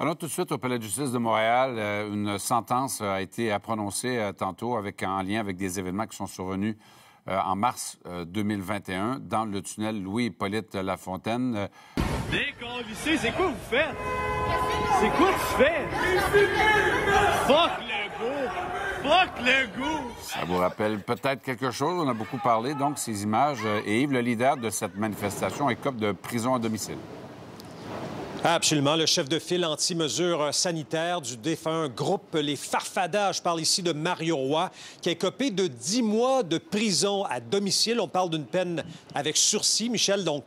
Alors, tout de suite, au Palais de justice de Montréal, euh, une sentence a été prononcée euh, tantôt avec, en lien avec des événements qui sont survenus euh, en mars 2021 dans le tunnel Louis-Hippolyte Lafontaine. Déconvissé, c'est quoi vous faites? C'est quoi tu fais? Fuck le goût! Fuck le goût! Ça vous rappelle peut-être quelque chose? On a beaucoup parlé, donc, ces images. Et Yves, le leader de cette manifestation, écope de prison à domicile. Absolument. Le chef de file anti-mesures sanitaires du défunt groupe Les Farfadas, je parle ici de Mario Roy, qui a copé de 10 mois de prison à domicile. On parle d'une peine avec sursis, Michel, donc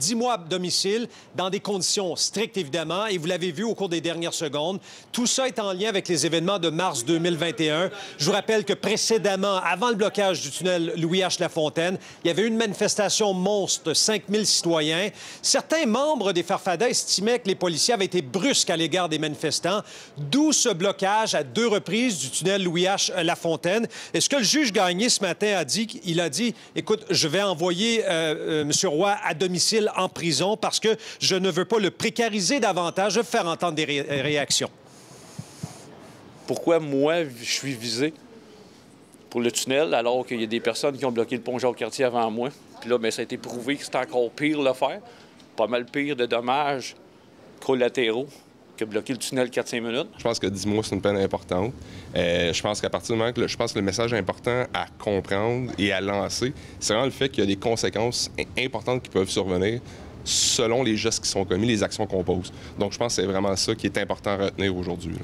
10 mois à domicile, dans des conditions strictes, évidemment, et vous l'avez vu au cours des dernières secondes. Tout ça est en lien avec les événements de mars 2021. Je vous rappelle que précédemment, avant le blocage du tunnel Louis H. Lafontaine, il y avait une manifestation monstre de 5000 citoyens. Certains membres des Farfadas estimaient que les policiers avaient été brusques à l'égard des manifestants, d'où ce blocage à deux reprises du tunnel Louis H. Lafontaine. Et ce que le juge Gagné ce matin a dit, il a dit, écoute, je vais envoyer euh, euh, M. Roy à domicile en prison parce que je ne veux pas le précariser davantage. Je veux faire entendre des réactions. Pourquoi moi, je suis visé pour le tunnel alors qu'il y a des personnes qui ont bloqué le pont Jacques-Cartier avant moi? Puis là, bien, ça a été prouvé que c'était encore pire le faire. Pas mal pire de dommages collatéraux que bloquer le tunnel 4-5 minutes. Je pense que 10 mois, c'est une peine importante. Euh, je pense qu'à partir du moment que je pense que le message important à comprendre et à lancer, c'est vraiment le fait qu'il y a des conséquences importantes qui peuvent survenir selon les gestes qui sont commis, les actions qu'on pose. Donc, je pense que c'est vraiment ça qui est important à retenir aujourd'hui.